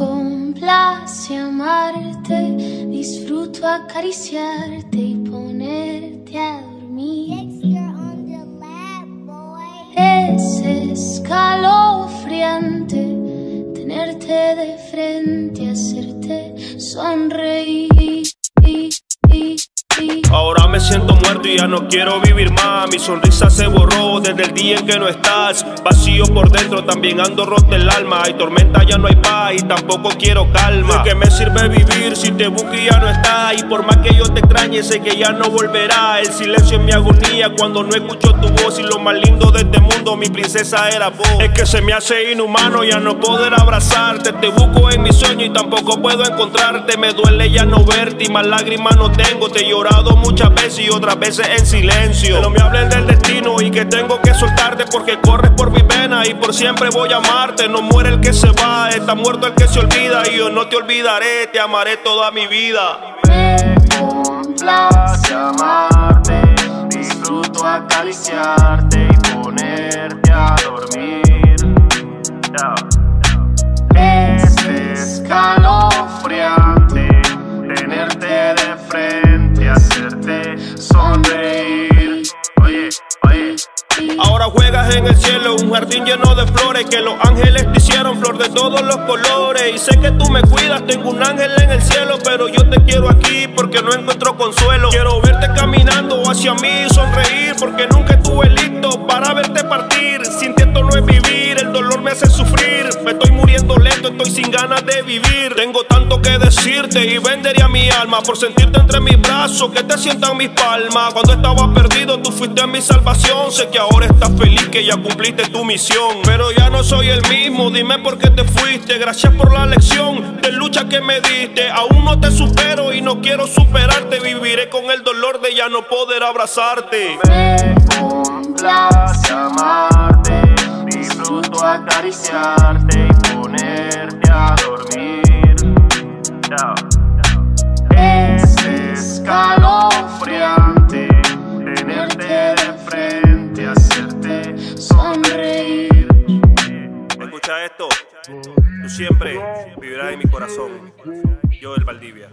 complace amarte, disfruto acariciarte y ponerte a dormir. Es escalofriante tenerte de frente, hacerte sonreír. Siento muerto y ya no quiero vivir más. Mi sonrisa se borró desde el día en que no estás. Vacío por dentro, también ando roto el alma. Hay tormenta, ya no hay paz y tampoco quiero calma. ¿De qué me sirve vivir si te busco y ya no Y por más que yo te extrañe, sé que ya no volverá. El silencio es mi agonía cuando no escucho tu voz. Y lo más lindo de este mundo, mi princesa era vos. Es que se me hace inhumano ya no poder abrazarte. Te busco en mi sueño y tampoco puedo encontrarte. Me duele ya no verte y más lágrimas no tengo. Te he llorado muchas veces y otras veces en silencio. No me hablen del destino y que tengo que soltarte porque corres por mi vena y por siempre voy a amarte. No muere el que se va, está muerto el que se olvida y yo no te olvidaré, te amaré toda mi vida. Me complace amarte, disfruto acariciarte y ponerte a dormir. Es escalofriante tenerte de frente, hacerte sonreír. Oye, oye. Ahora juegas en el cielo, un jardín lleno de flores que los ángeles te hicieron flor de todos los colores. Y sé que tú me cuidas, tengo un ángel en el cielo, pero yo te quiero aquí porque no encuentro consuelo. Quiero verte caminando hacia mí, sonreír, porque nunca estuve listo para verte partir. Sin ti esto no es vivir, el dolor me hace sufrir. Me estoy muriendo estoy sin ganas de vivir. Tengo tanto que decirte y vendería mi alma por sentirte entre mis brazos, que te sientan mis palmas. Cuando estaba perdido, tú fuiste mi salvación. Sé que ahora estás feliz, que ya cumpliste tu misión. Pero ya no soy el mismo, dime por qué te fuiste. Gracias por la lección de lucha que me diste. Aún no te supero y no quiero superarte. Viviré con el dolor de ya no poder abrazarte. Me complace disfruto acariciarte y ponerte a dormir. Es escalofriante tenerte de frente, hacerte sonreír. Escucha esto, tú siempre vivirás en mi corazón. Yo, el Valdivia.